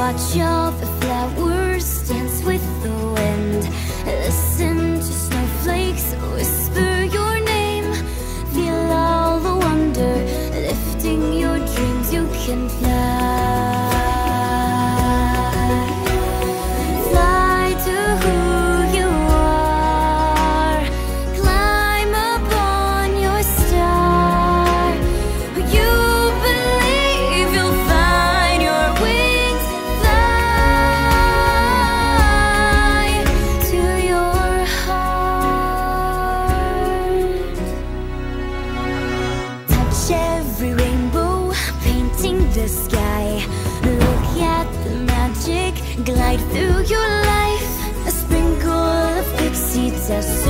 watch over. the sky. Look at the magic glide through your life. A sprinkle of pixie dust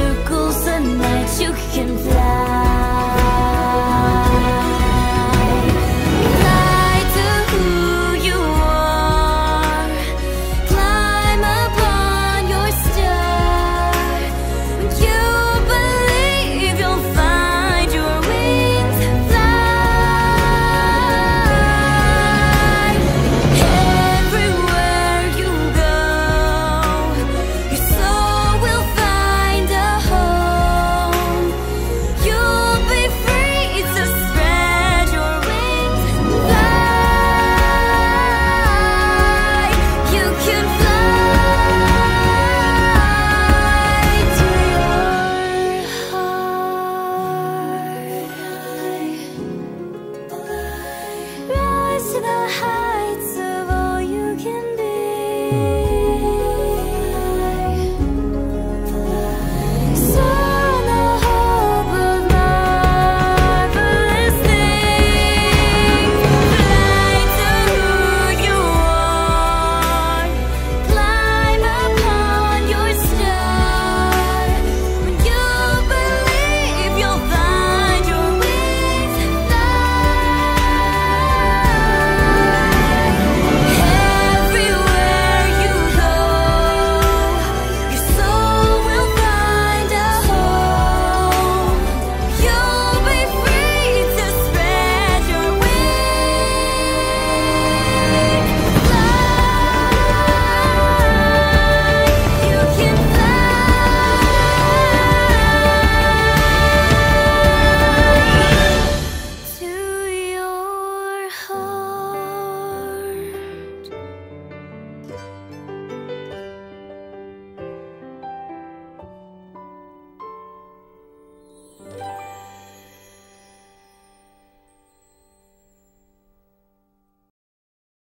to the heart.